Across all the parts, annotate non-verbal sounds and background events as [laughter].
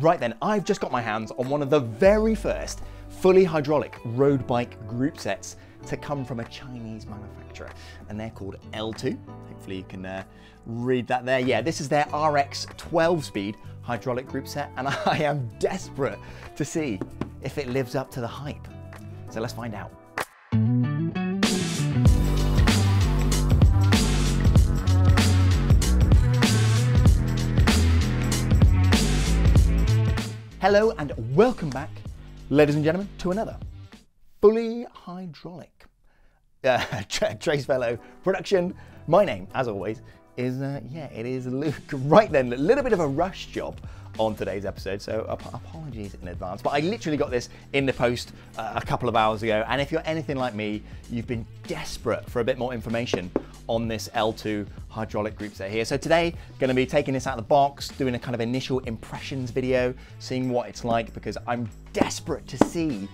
Right then, I've just got my hands on one of the very first fully hydraulic road bike group sets to come from a Chinese manufacturer, and they're called L-TWOO. Hopefully you can uh, read that there. Yeah, this is their RX 12 speed hydraulic group set, and [laughs] I am desperate to see if it lives up to the hype. So let's find out. Hello and welcome back, ladies and gentlemen, to another fully hydraulic uh, [laughs] Trace Velo production. My name, as always, is, uh, yeah, it is Luke. [laughs] Right then, a little bit of a rush job on today's episode, so ap apologies in advance. But I literally got this in the post uh, a couple of hours ago, and if you're anything like me, you've been desperate for a bit more information on this L-TWOO hydraulic group set here. So today, going to be taking this out of the box, doing a kind of initial impressions video, seeing what it's like, because I'm desperate to see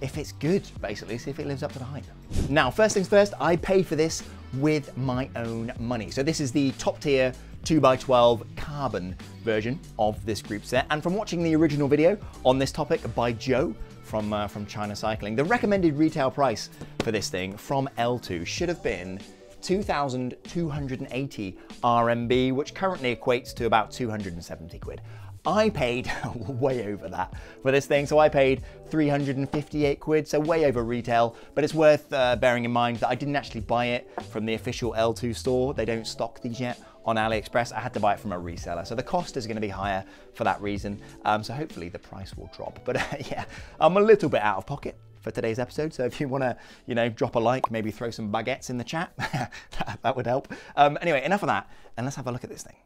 if it's good, basically, see if it lives up to the hype. Now, first things first, I paid for this with my own money. So this is the top tier 2x12 carbon version of this group set. And from watching the original video on this topic by Joe from, uh, from China Cycling, the recommended retail price for this thing from L-TWOO should have been 2,280 RMB, which currently equates to about 270 quid. I paid [laughs] way over that for this thing. So I paid 358 quid, so way over retail. But it's worth uh, bearing in mind that I didn't actually buy it from the official L-TWOO store. They don't stock these yet on AliExpress. I had to buy it from a reseller. So the cost is going to be higher for that reason. Um, so hopefully the price will drop. [laughs] But uh, yeah, I'm a little bit out of pocket for today's episode. So if you want to, you know, drop a like, maybe throw some baguettes in the chat, [laughs] that, that, would help. Um, anyway, enough of that, and let's have a look at this thing.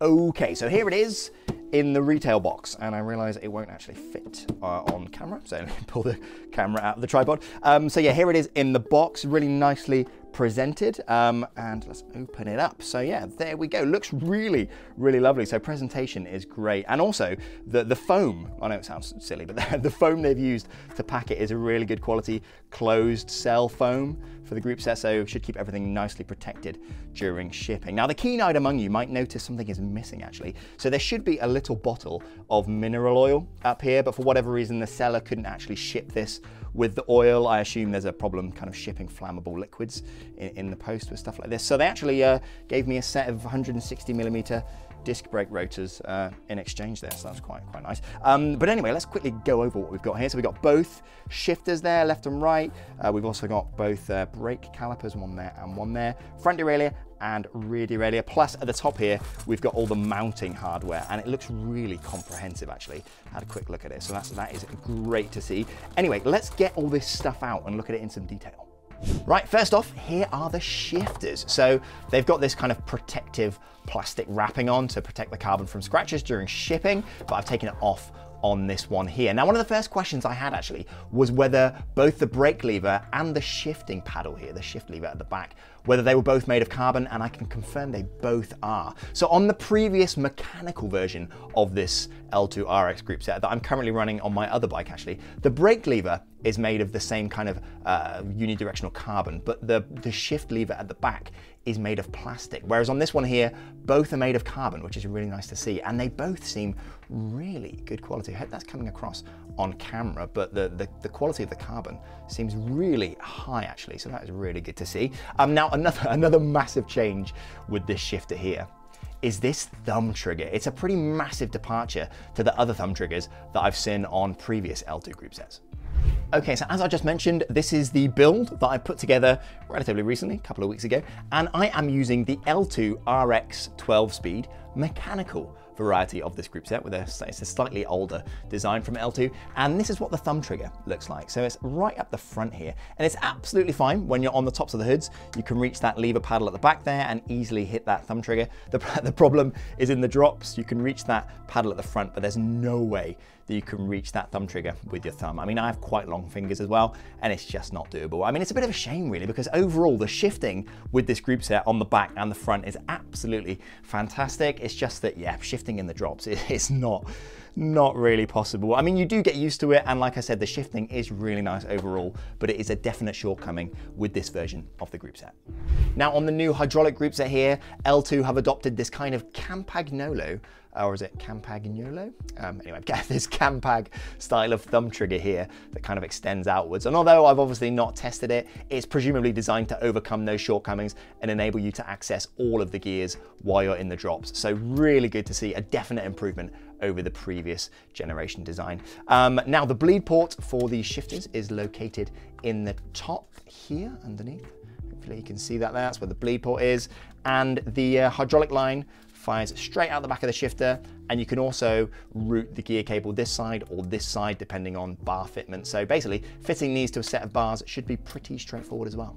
Okay, so here it is in the retail box, and I realize it won't actually fit uh, on camera, so [laughs] pull the camera out of the tripod. Um, so yeah, here it is in the box, really nicely presented um, and let's open it up. So yeah, there we go. Looks really, really lovely. So presentation is great. And also the, the foam, I know it sounds silly, but [laughs] the, foam they've used to pack it is a really good quality closed cell foam for the group set, so should keep everything nicely protected during shipping. Now the keen-eyed among you might notice something is missing actually. So there should be a little bottle of mineral oil up here, but for whatever reason the seller couldn't actually ship this with the oil, I assume there's a problem kind of shipping flammable liquids in, in the post with stuff like this. So they actually uh, gave me a set of 160 millimeter disc brake rotors uh, in exchange there, so that's quite, quite nice. Um, but anyway, let's quickly go over what we've got here. So we've got both shifters there, left and right. Uh, we've also got both uh, brake calipers, one there and one there. Front derailleur and rear derailleur. Plus at the top here, we've got all the mounting hardware and it looks really comprehensive actually. Had a quick look at it, so that's, that is great to see. Anyway, let's get all this stuff out and look at it in some detail. Right, first off, here are the shifters. So they've got this kind of protective plastic wrapping on to protect the carbon from scratches during shipping, but I've taken it off on this one here. Now, one of the first questions I had actually was whether both the brake lever and the shifting paddle here, the shift lever at the back, whether they were both made of carbon, and I can confirm they both are. So on the previous mechanical version of this L-TWOO RX group set that I'm currently running on my other bike actually, the brake lever is made of the same kind of uh, unidirectional carbon, but the, the shift lever at the back is made of plastic. Whereas on this one here, both are made of carbon, which is really nice to see. And they both seem really good quality. I hope that's coming across on camera, but the, the, the quality of the carbon seems really high actually. So that is really good to see. Um, now another, [laughs] another massive change with this shifter here is this thumb trigger. It's a pretty massive departure to the other thumb triggers that I've seen on previous L-TWOO group sets. Okay, so as I just mentioned, this is the build that I put together relatively recently, a couple of weeks ago, and I am using the L-TWOO RX 12 speed mechanical variety of this group set with a, it's a slightly older design from L-TWOO. And this is what the thumb trigger looks like. So it's right up the front here. And it's absolutely fine when you're on the tops of the hoods. You can reach that lever paddle at the back there and easily hit that thumb trigger. The, [laughs] the problem is in the drops. You can reach that paddle at the front, but there's no way that you can reach that thumb trigger with your thumb. I mean, I have quite long fingers as well, and it's just not doable. I mean, it's a bit of a shame really, because overall the shifting with this group set on the back and the front is absolutely fantastic. It's just that, yeah, shift shifting in the drops, it's not not really possible. I mean, you do get used to it, and like I said, the shifting is really nice overall, but it is a definite shortcoming with this version of the group set. Now, on the new hydraulic group set here, L-TWOO have adopted this kind of Campagnolo or is it Campagnolo? Um, anyway, I've [laughs] got this Campag style of thumb trigger here that kind of extends outwards. And although I've obviously not tested it, it's presumably designed to overcome those shortcomings and enable you to access all of the gears while you're in the drops. So really good to see a definite improvement over the previous generation design. Um, now the bleed port for these shifters is located in the top here underneath. Hopefully you can see that there, that's where the bleed port is. And the uh, hydraulic line fires straight out the back of the shifter and you can also route the gear cable this side or this side depending on bar fitment. So basically fitting these to a set of bars should be pretty straightforward as well.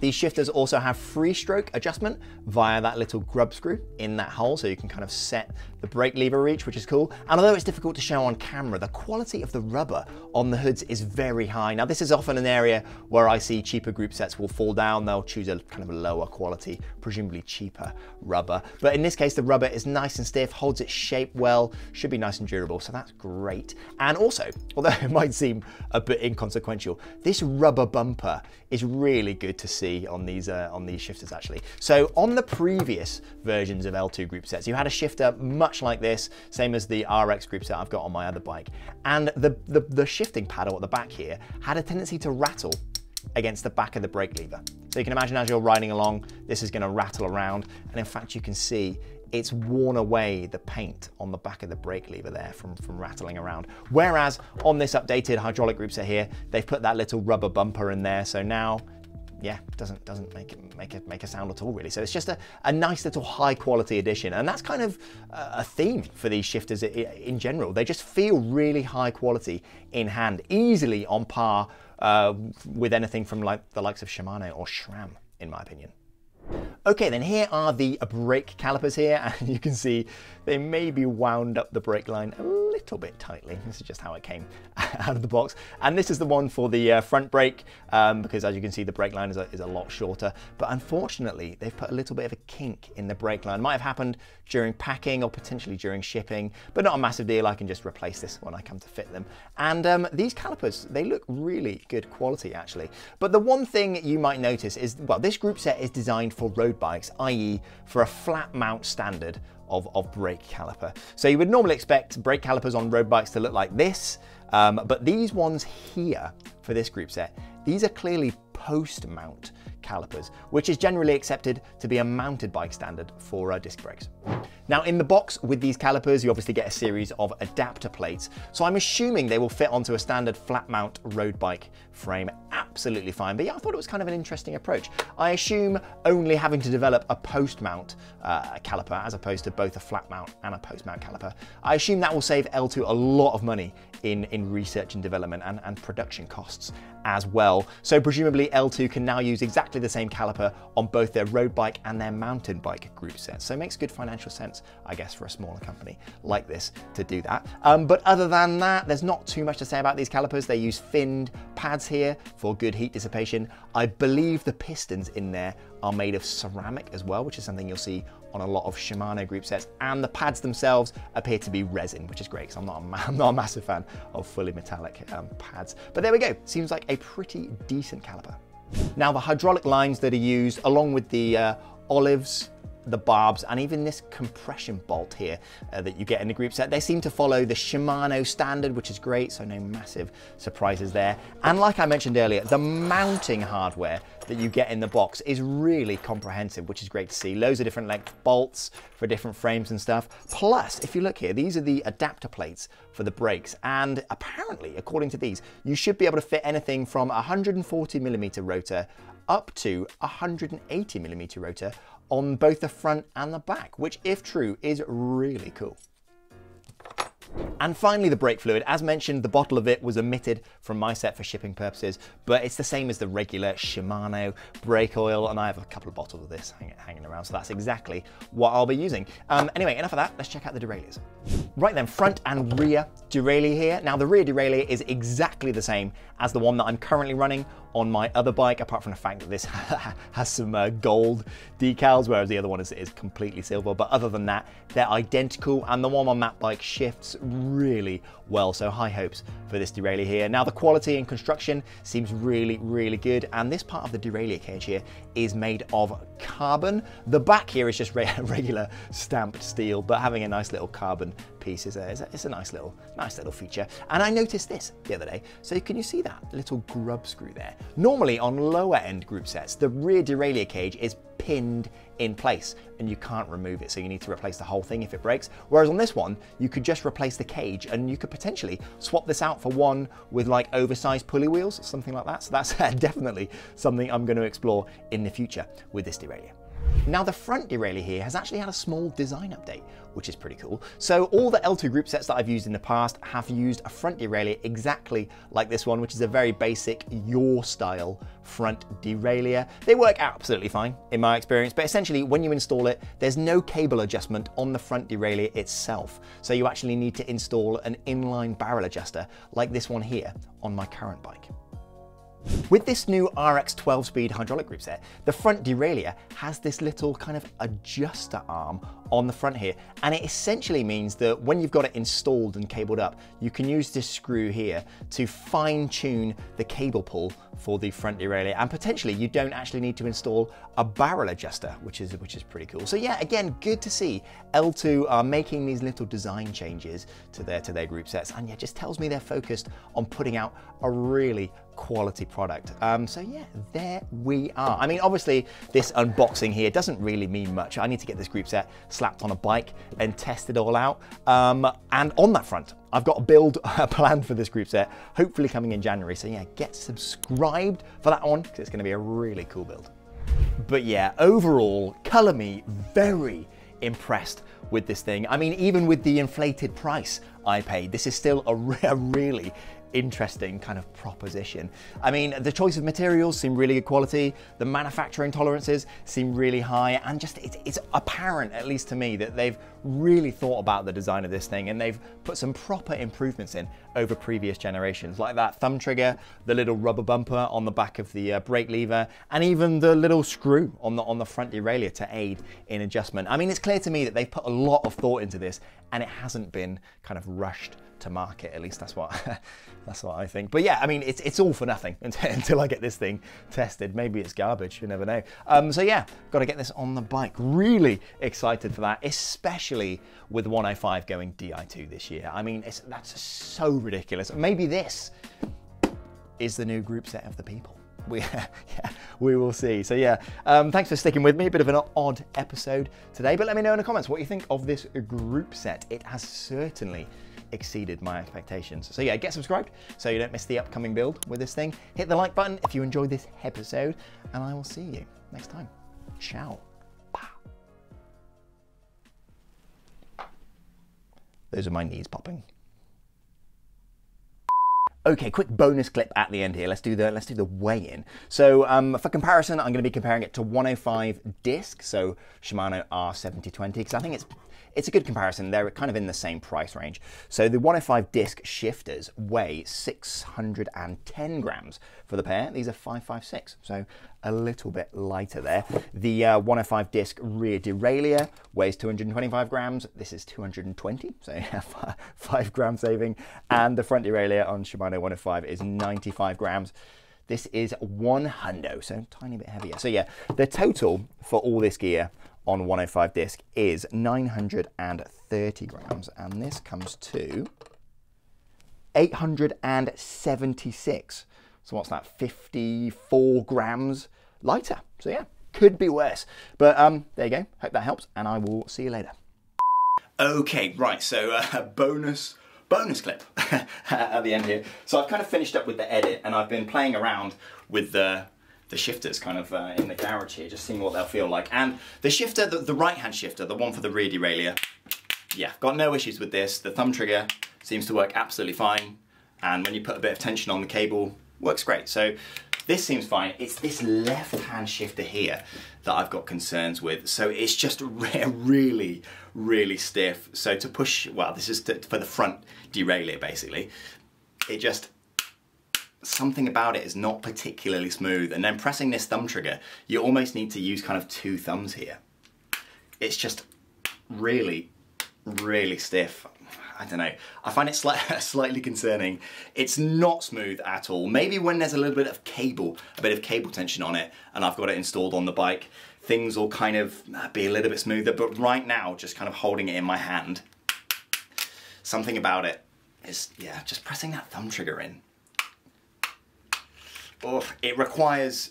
These shifters also have free stroke adjustment via that little grub screw in that hole, so you can kind of set the brake lever reach, which is cool. And although it's difficult to show on camera, the quality of the rubber on the hoods is very high. Now this is often an area where I see cheaper group sets will fall down. They'll choose a kind of a lower quality, presumably cheaper rubber. But in this case, the rubber is nice and stiff, holds its shape well, should be nice and durable, so that's great. And also, [laughs] although it might seem a bit inconsequential, this rubber bumper is really good to see on these, uh, on these shifters actually. So on the previous versions of L-TWOO group sets, you had a shifter much like this, same as the RX group set I've got on my other bike. And the, the, the shifting paddle at the back here had a tendency to rattle against the back of the brake lever. So you can imagine as you're riding along, this is gonna rattle around. And in fact, you can see it's worn away the paint on the back of the brake lever there from, from rattling around. Whereas on this updated hydraulic group set here, they've put that little rubber bumper in there. So now yeah, doesn't doesn't make it make it make a sound at all really. So it's just a, a nice little high quality addition, and that's kind of a theme for these shifters in general. They just feel really high quality in hand, easily on par uh, with anything from like the likes of Shimano or SRAM, in my opinion. Okay, then here are the brake calipers here, [laughs] and you can see they maybe wound up the brake line little bit tightly. This is just how it came [laughs] out of the box. And this is the one for the uh, front brake, um, because as you can see, the brake line is a, is a lot shorter. But unfortunately, they've put a little bit of a kink in the brake line. Might have happened during packing or potentially during shipping, but not a massive deal. I can just replace this when I come to fit them. And um, these calipers, they look really good quality actually. But the one thing you might notice is, well, this group set is designed for road bikes, i.e. for a flat mount standard of, of brake caliper. So you would normally expect brake calipers on road bikes to look like this, um, but these ones here for this group set, these are clearly post mount calipers, which is generally accepted to be a mountain bike standard for uh, disc brakes. Now in the box with these calipers, you obviously get a series of adapter plates. So I'm assuming they will fit onto a standard flat mount road bike frame absolutely fine. But yeah, I thought it was kind of an interesting approach. I assume only having to develop a post mount uh, caliper as opposed to both a flat mount and a post mount caliper. I assume that will save L-TWOO a lot of money in, in research and development and, and production costs as well. So presumably L-TWOO can now use exactly the same caliper on both their road bike and their mountain bike group sets. So it makes good financial sense, I guess, for a smaller company like this to do that. Um, but other than that, there's not too much to say about these calipers. They use finned pads here for good heat dissipation. I believe the pistons in there are made of ceramic as well, which is something you'll see on a lot of Shimano group sets. And the pads themselves appear to be resin, which is great because I'm not, a, [laughs] I'm not a massive fan of fully metallic um, pads. But there we go. Seems like a pretty decent caliper. Now the hydraulic lines that are used along with the uh, olives the barbs and even this compression bolt here uh, that you get in the group set. They seem to follow the Shimano standard, which is great, so no massive surprises there. And like I mentioned earlier, the mounting hardware that you get in the box is really comprehensive, which is great to see. Loads of different length bolts for different frames and stuff. Plus, if you look here, these are the adapter plates for the brakes. And apparently, according to these, you should be able to fit anything from a 140 millimeter rotor up to 180 millimeter rotor on both the front and the back, which if true is really cool. And finally, the brake fluid. As mentioned, the bottle of it was omitted from my set for shipping purposes, but it's the same as the regular Shimano brake oil, and I have a couple of bottles of this hanging around, so that's exactly what I'll be using. Um, anyway, enough of that, let's check out the derailleurs. Right then, front and rear derailleur here. Now, the rear derailleur is exactly the same as the one that I'm currently running on my other bike, apart from the fact that this [laughs] has some uh, gold decals, whereas the other one is, is completely silver. But other than that, they're identical, and the one on that bike shifts really well. So high hopes for this derailleur here. Now the quality and construction seems really, really good, and this part of the derailleur cage here is made of carbon. The back here is just [laughs] regular stamped steel, but having a nice little carbon piece is a, a, is a nice little nice little feature. And I noticed this the other day. So can you see that little grub screw there? Normally on lower end group sets, the rear derailleur cage is pinned in place and you can't remove it. So you need to replace the whole thing if it breaks. Whereas on this one, you could just replace the cage and you could potentially swap this out for one with like oversized pulley wheels, something like that. So that's [laughs] definitely something I'm going to explore in the future with this derailleur. Now the front derailleur here has actually had a small design update, which is pretty cool. So all the L-TWOO group sets that I've used in the past have used a front derailleur exactly like this one, which is a very basic your style front derailleur. They work absolutely fine in my experience, but essentially when you install it, there's no cable adjustment on the front derailleur itself. So you actually need to install an inline barrel adjuster like this one here on my current bike. With this new RX 12 speed hydraulic group set, the front derailleur has this little kind of adjuster arm on the front here. And it essentially means that when you've got it installed and cabled up, you can use this screw here to fine tune the cable pull for the front derailleur. And potentially you don't actually need to install a barrel adjuster, which is, which is pretty cool. So yeah, again, good to see L-TWOO are making these little design changes to their, to their group sets. And yeah, just tells me they're focused on putting out a really quality product. Um, so yeah, there we are. I mean, obviously this unboxing here doesn't really mean much. I need to get this group set slapped on a bike and test it all out. Um, and on that front, I've got [laughs] a build planned for this group set, hopefully coming in January. So yeah, get subscribed for that one because it's gonna be a really cool build. But yeah, overall, color me very impressed with this thing. I mean, even with the inflated price I paid, this is still a, re a really interesting kind of proposition. I mean, the choice of materials seem really good quality, the manufacturing tolerances seem really high, and just it's, it's apparent, at least to me, that they've really thought about the design of this thing and they've put some proper improvements in over previous generations, like that thumb trigger, the little rubber bumper on the back of the uh, brake lever, and even the little screw on the, on the front derailleur to aid in adjustment. I mean, it's clear to me that they've put a lot of thought into this and it hasn't been kind of rushed to market. At least that's what [laughs] that's what I think. But yeah, I mean, it's it's all for nothing [laughs] until, until I get this thing tested. Maybe it's garbage. You never know. Um, so yeah, got to get this on the bike. Really excited for that, especially with 105 going Di2 this year. I mean, that's so ridiculous. Maybe this is the new group set of the people [laughs] we, yeah, we will see. So yeah, um, thanks for sticking with me. A bit of an odd episode today, but let me know in the comments what you think of this group set. It has certainly exceeded my expectations. So yeah, get subscribed so you don't miss the upcoming build with this thing. Hit the like button if you enjoyed this episode, and I will see you next time. Ciao. Those are my knees popping. Okay, quick bonus clip at the end here. Let's do the let's do the weigh-in. So um, for comparison, I'm going to be comparing it to 105 disc, so Shimano R7020, because I think it's it's a good comparison. They're kind of in the same price range. So the 105 disc shifters weigh 610 grams for the pair. These are 556, so a little bit lighter there. The uh, 105 disc rear derailleur weighs 225 grams. This is 220, so [laughs] five gram saving. And the front derailleur on Shimano 105 is 95 grams. This is one hundo, so tiny bit heavier. So yeah, the total for all this gear on 105 disc is 930 grams, and this comes to 876. So what's that, 54 grams lighter. So yeah, could be worse. But um, there you go, hope that helps, and I will see you later. Okay, right, so uh, [laughs] bonus bonus clip [laughs] at the end here. So I've kind of finished up with the edit and I've been playing around with the the shifters kind of uh, in the garage here, just seeing what they'll feel like. And the shifter, the, the right-hand shifter, the one for the rear derailleur, yeah, got no issues with this. The thumb trigger seems to work absolutely fine. And when you put a bit of tension on the cable, works great. So this seems fine. It's this left-hand shifter here that I've got concerns with. So it's just [laughs] really, really stiff. So to push, well, this is to, for the front derailleur basically. It just something about it is not particularly smooth. And then pressing this thumb trigger, you almost need to use kind of two thumbs here. It's just really, really stiff. I don't know. I find it sli [laughs] slightly concerning. It's not smooth at all. Maybe when there's a little bit of cable, a bit of cable tension on it, and I've got it installed on the bike, things will kind of uh, be a little bit smoother. But right now, just kind of holding it in my hand, something about it is, yeah, just pressing that thumb trigger in. Oh, it requires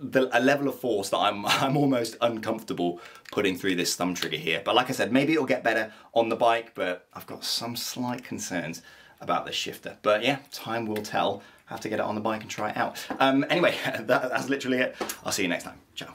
the, a level of force that I'm, [laughs] I'm almost uncomfortable putting through this thumb trigger here. But like I said, maybe it'll get better on the bike, but I've got some slight concerns about this shifter. But yeah, time will tell. Have to get it on the bike and try it out. Um, anyway, [laughs] that, that's literally it. I'll see you next time. Ciao.